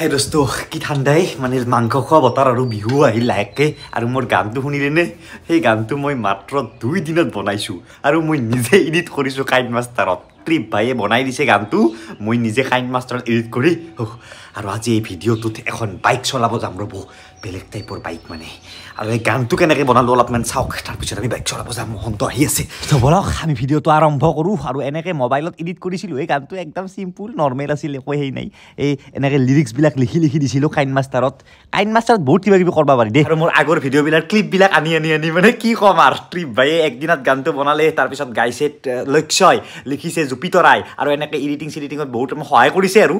হে দোস্ত কি ঠাণ্ডাই মানে মাংস খোৱা বতৰ আৰু বিহু আহিল লাহেকৈ আৰু মোৰ গানটো শুনিলেনে সেই গানটো মই মাত্ৰ দুই দিনত বনাইছোঁ আৰু মই নিজে এডিট কৰিছোঁ কাইন মাষ্টাৰত ট্ৰিপ ভাইয়ে বনাই দিছে গানটো মই নিজে কাইন মাষ্টাৰত এডিট কৰি আৰু আজি এই ভিডিঅ'টোত এখন বাইক চলাব যাম ৰ'ব। বেলেগ টাইপৰ বাইক মানে। আৰু এই গানটো কেনেকৈ বনালোঁ অলপমান চাওক। তাৰপিছত আমি বাইক চলাব যাম। মহন্ত আহি আছে। তো বলক আমি ভিডিঅ'টো আৰম্ভ কৰোঁ আৰু এনেকৈ মোবাইলত এডিট কৰিছিলোঁ। এই গানটো একদম চিম্পুল নৰ্মেল আছিল একো সেই নাই। এই এনেকৈ লিৰিক্সবিলাক লিখি লিখি দিছিলোঁ কাইন মাষ্টাৰত। কাইন মাষ্টাৰত বহুত কিবা কিবি কৰিব পাৰি দেই। আৰু মোৰ আগৰ ভিডিঅ'বিলাক ক্লিপবিলাক আনি আনি আনি মানে কি ক'ম আৰু। ট্ৰিপ ভাইয়ে একদিনত গানটো বনালে তাৰপিছত গাইছে লক্ষ্যই লিখিছে জুপিতৰাই আৰু এনেকৈ এডিটিং চিডিটিঙত বহুত সহায় কৰিছে আৰু।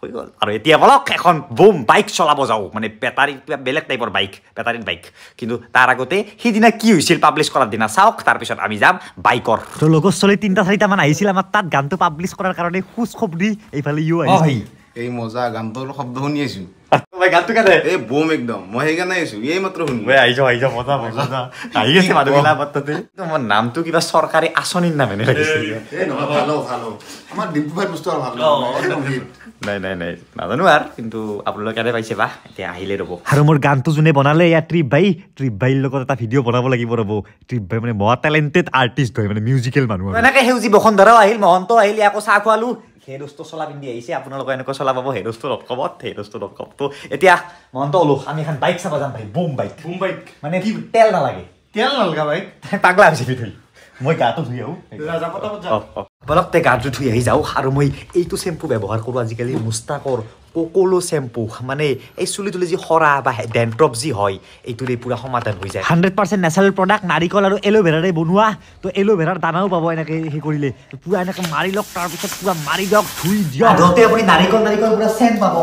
হৈ গ'ল। আৰু এতিয়া বলক এখন বুম বাইক চলাব যাওঁ। মানে বেটাৰী কিবা বেলেগ টাইপৰ বাইক বেটাৰীৰ বাইক। কিন্তু তাৰ আগতে সেইদিনা কি হৈছিল পাব্লিছ কৰাৰ দিনা? চাওক তাৰপিছত আমি যাম বাইকৰ। তো লগৰ ছোৱালী তিনিটা চাৰিটামান আহিছিল আমাৰ তাত গানটো পাব্লিছ কৰাৰ কাৰণে খোজ খবৰি এইফালে ইও আহিছে। এই মজা গানটোৰ শব্দ শুনি আছো। গানটো কেনে এই বোম একদম মই সেইকাৰণে আহিছো এই মাত্ৰ শুনি। ঐ আহিছ আহিছ মজা মজা আহি আছে মানুহবিলাক আমাৰ তাতে তো মোৰ নামটো কিবা চৰকাৰী আঁচনিৰ নাম এনে লাগিছে এই নহয় ভালো ভালো আমাৰ ডিম্পু ভাই বস্তু আৰু ভাল একদম hit। নাই নাই নাই নাজানো আৰু কিন্তু আপোনালোকে কেনে পাইছে বা এতিয়া আহিলে ৰ'ব। আৰু মোৰ গানটো যোনে বনালে ইয়াত ট্ৰিপ ভাই ট্ৰিপ ভাইৰ লগত এটা ভিডিঅ' বনাব লাগিব ৰ'ব। ট্ৰিপ ভাই মানে মহা টেলেণ্টেড আৰ্টিষ্ট হয় মানে মিউজিকেল মানুহ এনেকৈ সেউজী বসুন্ধৰাও আহিল মহন্ত আহিল আকৌ চাহ খোৱালো। সেই বস্তু চলা পিন্ধি আহিছে। আপোনালোকে এনেকৈ চলা পাব সেই বস্তু নক'ব সেই বস্তু নক'ব তো এতিয়া মহন্ত ওলো আমি এখন বাইক চাব যাম ভাই বুম বাইক। Broom bike. মানে কি? তেল নালাগে। তেল নালগা বাইক? পাগলা হৈছে ধুই মই গাটো ধুই আহোঁ। বলক তে গাটো ধুই আহি যাওঁ। আৰু মই এইটো চেম্পু ব্যৱহাৰ কৰোঁ। আজিকালি মুস্তাকৰ ককলো চেম্পু মানে এই চুলি তুলি যি সৰা বা ডেণ্ট্ৰপ যি হয় এইটোৰে পূৰা সমাধান হৈ যায়। হাণ্ড্ৰেড পাৰ্চেণ্ট নেচাৰেল প্ৰডাক্ট নাৰিকল আৰু এল'ভেৰাৰে বনোৱা। তো এল'ভেৰাৰ দানাও পাব এনেকৈ সেই কৰিলে। পূৰা এনেকৈ মাৰি লওক তাৰপিছত পূৰা মাৰি দিয়ক ধুই দিয়ক। আগতে আপুনি নাৰিকল নাৰিকল পূৰা চেণ্ট পাব।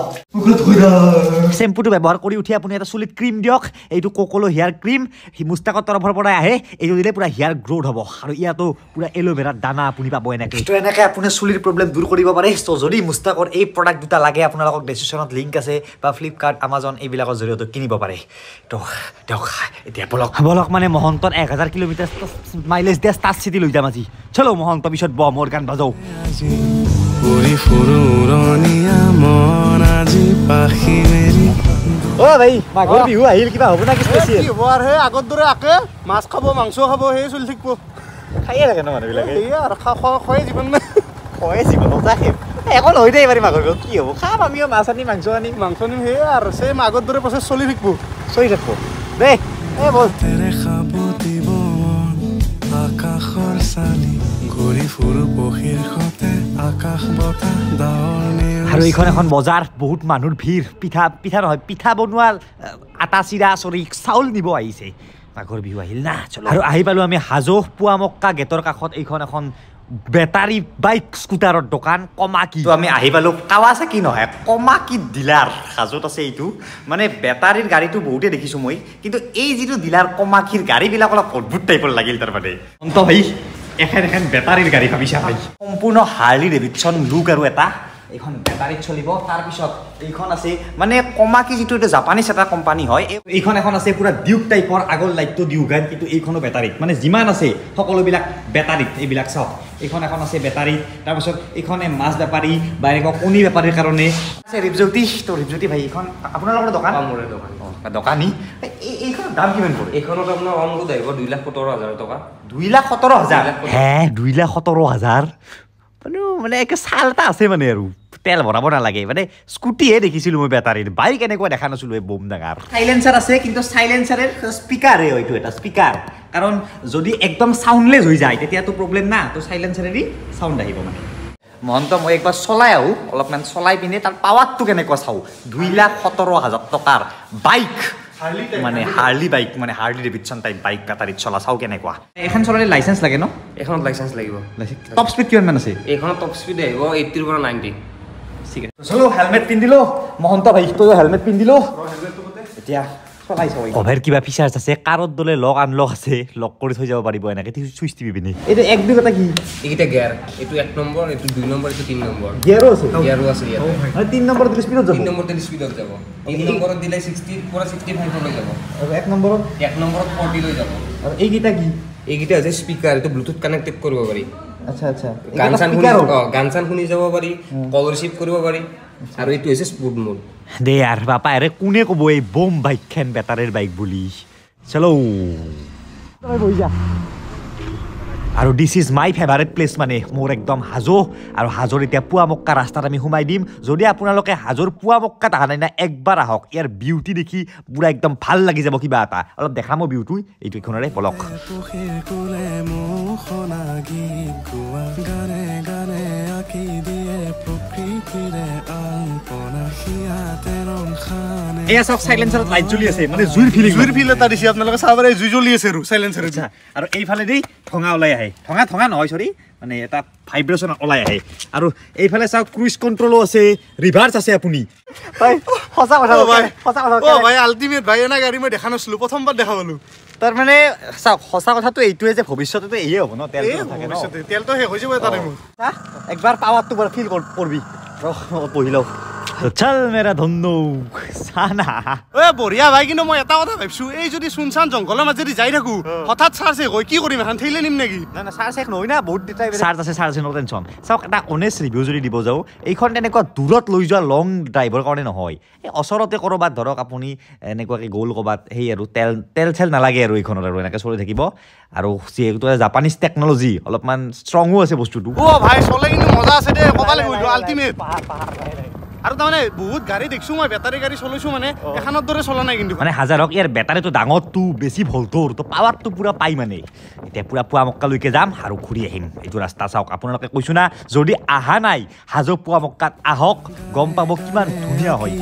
চেম্পুটো ব্যৱহাৰ কৰি উঠি আপুনি এটা চুলিত ক্ৰীম দিয়ক। এইটো ককলো হেয়াৰ ক্ৰীম সি মুস্তাকৰ তৰফৰ পৰাই আহে। এইটো দিলে পূৰা হেয়াৰ গ্ৰ'থ হ'ব। আৰু ইয়াতো পূৰা এল'ভেৰাৰ দানা আপুনি পাব এনেকৈ। তো এনেকৈ আপুনি চুলিৰ প্ৰব্লেম দূৰ কৰিব পাৰে। তো যদি মুস্তাকৰ এই প্ৰডাক্ট দুটা লাগে আপোনালোকক ডেচিশ্যনত লিংক আছে বা ফ্লিপকাৰ্ট আমাজন এইবিলাকৰ জৰিয়তে কিনিব পাৰে। তো দিয়ক এতিয়া বলক। বলক মানে মহন্তত এক হাজাৰ কিলোমিটাৰ মাইলেজ দিয়া ষ্টাৰ চিটি লৈ যাম আজি। চলো মহন্ত পিছত ব মোৰ গান বাজাও। আজি উৰি ফুৰো উৰণীয়া মন আজি পাখি মেলি। অ ভাই মাঘৰ বিহু আহিল কিবা হ'ব না কি স্পেচিয়েল কি হ'ব আৰু সেই আগৰ দৰে আকে মাছ খাব মাংস খাব সেই চলি থাকিব। খায়ে থাকে ন মানুহবিলাকে? সেয়ে আৰু খা খোৱা খোৱাই জীৱন। একো নহয় দেই পাৰি মাঘৰ বিহু কি হ'ব খাম আমিও মাছ আনিম মাংস আনিম মাংস নিম সেয়ে আৰু আগৰ দৰে প্ৰচেছ চলি থাকিব চলি থাকব দেই এই বল আকাশৰ চালি ঘূৰি ফুৰো পক্ষীৰ সতে আকাশ বতাহ ডাৱৰ আৰু এইখন এখন বজাৰ বহুত মানুহৰ ভিৰ পিঠা পিঠা নহয় পিঠা বনোৱা আটা চিৰা চৰি চাউল নিব আহিছে মাঘৰ বিহু আহিল না চলো আৰু আহি পালোঁ আমি হাজো পুৱামক্কা গেটৰ কাষত এইখন এখন বেটাৰী বাইক স্কুটাৰৰ দোকান কমাকি। তো আমি আহি পালোঁ। কাৱাচাকি নহয় কমাকি ডিলাৰ। হাজোত আছে এইটো। মানে বেটাৰীৰ গাড়ীটো বহুতে দেখিছোঁ মই। কিন্তু এই যিটো ডিলাৰ কমাকিৰ গাড়ীবিলাক অলপ অদ্ভুত টাইপৰ লাগিল তাৰমানে। অন্ত ভাই এখন এখন বেটাৰীৰ গাড়ী ভাবিছা ভাই সম্পূৰ্ণ হাৰ্লি ডেভিডছন লুক আৰু এটা। এইখন বেটাৰীত চলিব। তাৰপিছত এইখন আছে মানে কমাকি যিটো এইটো জাপানীজ এটা কোম্পানী হয় এই- এইখন এখন আছে পুৰা ডিউক টাইপৰ আগৰ লাইটটো ডিউগান কিন্তু এইখনো বেটাৰীত মানে যিমান আছে সকলোবিলাক বেটাৰীত এইবিলাক চাওক। এইখন এখন আছে বেটাৰীত তাৰপিছত এইখনে মাছ বেপাৰী বা এনেকুৱা কণী বেপাৰীৰ কাৰণে। আছে ৰিপজ্যোতি তো ৰিপজ্যোতি ভাই এইখন আপোনালোকৰ দোকান? মোৰে দোকান দোকানী? এই- এইখনৰ দাম কিমান পৰে? এইখনত আপোনাৰ অনলোড আহিব দুই লাখ সোতৰ হাজাৰ টকা। দুই লাখ সোতৰ হাজাৰ। হে দুই লাখ সোতৰ হাজাৰ? মানে মানে একে চাল এটা আছে মানে আৰু। তেল ভৰাব নালাগে। মানে স্কুটিহে দেখিছিলোঁ মই বেটাৰীত। বাইক এনেকুৱা দেখা নাছিলোঁ এই বম ডাঙৰ। চাইলেঞ্চাৰ আছে কিন্তু চাইলেঞ্চাৰৰ স্পীকাৰহে এইটো এটা স্পীকাৰ কাৰণ যদি একদম চাউণ্ডলেছ হৈ যায় তেতিয়াতো প্ৰব্লেম না। তো চাইলেঞ্চাৰেদি চাউণ্ড আহিব মানে। মহন্ত মই একবাৰ চলাই আহোঁ। অলপমান চলাই পিনে তাৰ পাৱাৰটো কেনেকুৱা চাওঁ। দুই লাখ সোতৰ হাজাৰ টকাৰ বাইক মানে হাৰ্লি বাইক মানে হাৰ্লি ডেভিডছন টাইপ বাইক বেটাৰীত চলা চাওঁ কেনেকুৱা। এখন চলালে লাইচেঞ্চ লাগে ন? এইখনত লাইচেঞ্চ লাগিব। টপ স্পীড কিমান মান আছে? এইখনত টপ স্পীড আহিব এইটিৰ পৰা নাইণ্টি ঠিক আছে। চলো হেলমেট পিন্ধিলো। মহন্ত ভাই তয়ো হেলমেট পিন্ধিলো। এতিয়া কভাৰ কিবা ফিচাৰ্ছ আছে কাৰত দলে লক আনলক আছে লক কৰি থৈ যাব পাৰিব এনেকৈ চুইচ টিপি পিনি এইটো এক দুই কথা কি? এইকেইটা গিয়াৰ এইটো এক নম্বৰ এইটো দুই নম্বৰ এইটো তিনি নম্বৰ। গিয়াৰো আছে? গিয়াৰো আছে ইয়াতে। তিনি নম্বৰ স্পীডত যাব? তিনি নম্বৰতে স্পীডত যাব। তিনি নম্বৰত দিলে ছিক্সটিৰ পৰা ছিক্সটি ফাইভলৈ যাব। আৰু এক নম্বৰত? এক নম্বৰত ফৰ্টি লৈ যাব। আৰু এইকেইটা কি? এইকেইটা হৈছে স্পীকাৰ এইটো ব্লুটুথ কানেক্টেড কৰিব পাৰি। আচ্ছা আচ্ছা। গান চান শুনি গান চান শুনি যাব পাৰি কল ৰিচিভ কৰিব পাৰি আৰু এইটো হৈছে স্পৰ্ট মোড দে আর বাপা আৰে কোনে ক'ব এই বম বাইকখন বেটারের বাইক বুলি? চলো। বই যা। আৰু this is my favourite place মানে মোৰ একদম হাজো আৰু হাজোৰ এতিয়া পুৱা মক্কা ৰাস্তাত আমি সোমাই দিম। যদি আপোনালোকে হাজোৰ পুৱা মক্কাত অহা নাই না একবাৰ আহক। ইয়াৰ বিউটি দেখি পূৰা একদম ভাল লাগি যাব কিবা এটা। অলপ দেখাম বিউটি এইটো এইখনৰে পলক প্ৰকৃতিৰে আলপনা সিয়াতে ৰং খানে। এয়া চাওক চাইলেঞ্চাৰত লাইট জ্বলি আছে মানে জুইৰ ফিলিং জুইৰ ফিল এটা দিছে আপোনালোকে চাব পাৰে জুই জ্বলি আছে আৰু আৰু এইফালেদি ঠঙা ওলাই আহে। ঠঙা ঠঙা নহয় চৰি মানে এটা ভাইব্ৰেশ্যন ওলাই আহে। আৰু এইফালে চাওক ক্ৰুইজ কণ্ট্ৰলো আছে ৰিভাৰ্ছ আছে আপুনি। সঁচা কথা অ' ভাই। সঁচা অ' ভাই আল্টিমেট ভাই এনে গাড়ী মই দেখা নাছিলো প্ৰথমবাৰ দেখা পালো। তাৰমানে চাওক সঁচা কথাটো এইটোৱে যে ভৱিষ্যতেতো এয়ে হ'ব ন তেলটো তেলটো শেষ হৈ যাব এটা টাইমত একবাৰ পাৱাৰটো বাৰু ফিল কৰবি। পঢ়ি লওক চল মেৰা ধন্যু চানা এ বঢ়িয়া ভাই কিন্তু মই এটা কথা ভাবিছো এই যদি চুনচান জংঘলৰ মাজেদি যাই থাকো হঠাৎ চাৰ্জ শেষ হয় কি কৰিম এখন ঠেলি নিম নেকি নাই চাৰ্জ শেষ নহয় না বহুত চাৰ্জ আছে চাৰ্জ ন টেনশ্যন চাওক এটা অনেষ্ট ৰিভিউ যদি দিব যাওঁ এইখন তেনেকুৱা দূৰত লৈ যোৱা লং ড্ৰাইভৰ কাৰণে নহয় এই ওচৰতে ক'ৰবাত ধৰক আপুনি এনেকুৱাকৈ গ'ল ক'ৰবাত সেই আৰু তেল তেল চেল নালাগে আৰু এইখনত আৰু এনেকৈ চলি থাকিব আৰু যিহেতু জাপানীজ টেকন'লজি অলপমান ষ্ট্ৰঙো আছে বস্তুটো অ' ভাই চলে কিন্তু মজা আছে দেই ক'ব লাগিব আল্টিমেট আৰু তাৰমানে বহুত গাড়ী দেখিছো মই বেটাৰী গাড়ী চলাইছো মানে এখনৰ দৰে চলা নাই কিন্তু। মানে হাজাৰক ইয়াৰ বেটাৰীটো ডাঙৰটো বেছি ভল্টৰ তো পাৱাৰটো পূৰা পাই মানে। এতিয়া পূৰা পুৱা মক্কালৈকে যাম আৰু ঘূৰি আহিম। এইটো ৰাস্তা চাওক আপোনালোকে কৈছোঁ না যদি অহা নাই হাজো পুৱা মক্কাত আহক গম পাব কিমান ধুনীয়া হয়।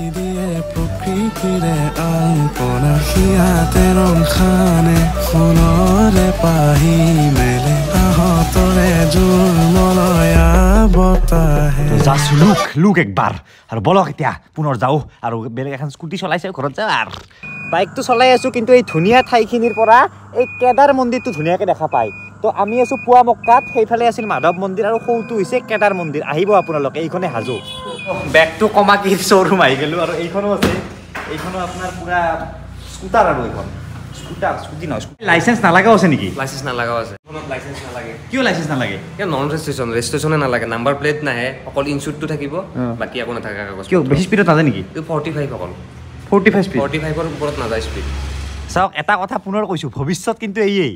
প্ৰকৃতিৰে আলপনা সিয়াতে ৰং খানে ফুলৰে পাহি মেলে। আহতৰে জোৰ মলয়া বতাহে। জাষ্ট লুক লুক একবাৰ। আৰু বলক এতিয়া পুনৰ যাওঁ। আৰু বেলেগ এখন স্কুটি চলাইছে ঘৰত যাওঁ আৰু বাইকটো চলাই আছোঁ কিন্তু এই ধুনীয়া ঠাইখিনিৰ পৰা এই কেদাৰ মন্দিৰটো ধুনীয়াকৈ দেখা পায়। তো আমি আছোঁ পুৱা মক্কাত সেইফালে আছিল মাধৱ মন্দিৰ আৰু সৌটো হৈছে কেদাৰ মন্দিৰ। আহিব আপোনালোকে এইখনে হাজো বেগটো কমা কি শ্ব'ৰুম আহি গ'লোঁ আৰু এইখনো আছে। এইখনো আপোনাৰ পূৰা স্কুটাৰ আৰু এইখন। স্কুটাৰ স্কুটি নহয় লাইচেঞ্চ নালাগাও আছে নেকি? লাইচেঞ্চ নালাগাও আছে ফোনত লাইচেঞ্চ নালাগে। কিয় লাইচেঞ্চ নালাগে? এতিয়া নন ৰেজিষ্ট্ৰেশ্যন ৰেজিষ্ট্ৰেশ্যনে নালাগে। নাম্বাৰ প্লেট নাহে অকল ইনচুটটো থাকিব বাকী একো নাথাকে কাগজ কিয় বেছি স্পীডত নাযায় নেকি? এইটো ফৰ্টি ফাইভ অকল। ফৰ্টি ফাইভ স্পীড ফৰ্টি ফাইভৰ ওপৰত নাযায় স্পীড চাওক এটা কথা পুনৰ কৈছোঁ ভৱিষ্যত কিন্তু এইয়েই।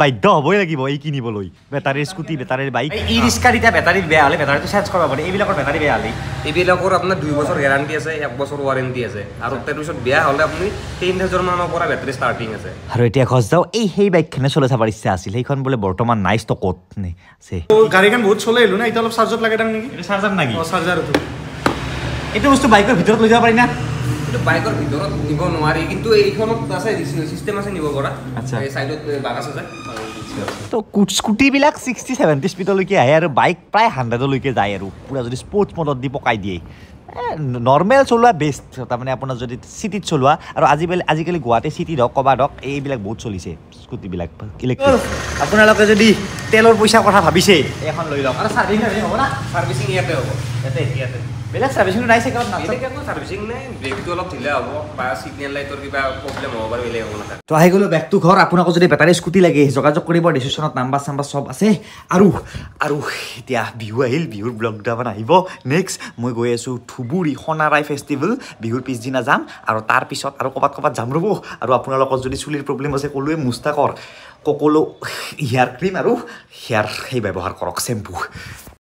বাধ্য হ'বই লাগিব এই কিনিবলৈ বেটাৰীৰ স্কুটি বেটাৰীৰ বাইক ই ৰিক্সাৰ এতিয়া বেটাৰীৰ বেয়া হ'লে বেটাৰীটো চেঞ্জ কৰিব পাৰি। এইবিলাকৰ বেটাৰী বেয়া হ'লে। এইবিলাকৰ আপোনাৰ দুই বছৰ গেৰাণ্টি আছে এক বছৰ ৱাৰেণ্টি আছে। আৰু তাৰপিছত বেয়া হ'লে আপুনি টেন থাউজেণ্ড মানৰ পৰা বেটাৰী ষ্টাৰ্টিং আছে। আৰু এতিয়া ঘৰ যাওঁ এই সেই বাইকখনে চলাই চাবৰ ইচ্ছা আছিল। সেইখন বোলে বৰ্তমান নাই ষ্টকত নে আছে? গাড়ীখন বহুত চলাই আহিলো না এতিয়া অলপ চাৰ্জত লাগে নেকি চাৰ্জাৰ নেকি? অ' চাৰ্জাৰ এইটো। এইটো বস্তু বাইকৰ ভিতৰত লৈ যাব পাৰি না? কিন্তু বাইকৰ ভিতৰত নিব নোৱাৰি। কিন্তু এইখনত আছে চিষ্টেম আছে নিব পৰা। আচ্ছা। এই চাইডত বাগ আছে তো স্কুটিবিলাক ছিক্সটি ছেভেণ্টি স্পীডলৈকে আহে আৰু বাইক প্ৰায় হাণ্ড্ৰেডলৈকে যায় আৰু। পূৰা যদি স্পৰ্টছ মডত দি পকাই দিয়ে। নৰ্মেল চলোৱা বেষ্ট তাৰমানে আপোনাৰ যদি চিটিত চলোৱা আৰু আজিকালি আজিকালি গুৱাহাটী চিটিত হওক ক'ৰবাত হওক এইবিলাক বহুত চলিছে স্কুটিবিলাক ইলেক্ট্ৰিক আপোনালোকে যদি তেলৰ পইচাৰ কথা ভাবিছে এখন লৈ লওক। আৰু চাৰ্ভিং হ'ব না? ছাৰ্ভিচিং ইয়াতে হ'ব। ইয়াতে ইয়াতে। বেলেগ চাৰ্ভিচিংটো নাই চাগে বেলেগ একো ছাৰ্ভিচিং নাই ব্ৰেকটো অলপ ঢিলা হ'ব বা চিগনেল লাইটৰ কিবা প্ৰব্লেম হ'ব বেলেগ একো নাথাকে। তো আহি গ'লো বেগটো ঘৰ আপোনাকো যদি বেটাৰী স্কুটি লাগে যোগাযোগ কৰিব ডিচিশ্যনত নাম্বাৰ চাম্বাৰ চব আছে। আৰু আৰু এতিয়া বিহু আহিল বিহুৰ ব্লগ দুটামান আহিব। নেক্সট মই গৈ আছোঁ ধুবুৰী সোণাৰাই ফেষ্টিভেল বিহুৰ পিছদিনা যাম। আৰু তাৰ পিছত আৰু ক'ৰবাত ক'ৰবাত যাম ৰ'ব। আৰু আপোনালোকৰ যদি চুলিৰ প্ৰব্লেম আছে ক'লোৱে মুস্তাকৰ। ককলো হেয়াৰ ক্ৰীম আৰু হেয়াৰ সেই ব্যৱহাৰ কৰক চেম্পু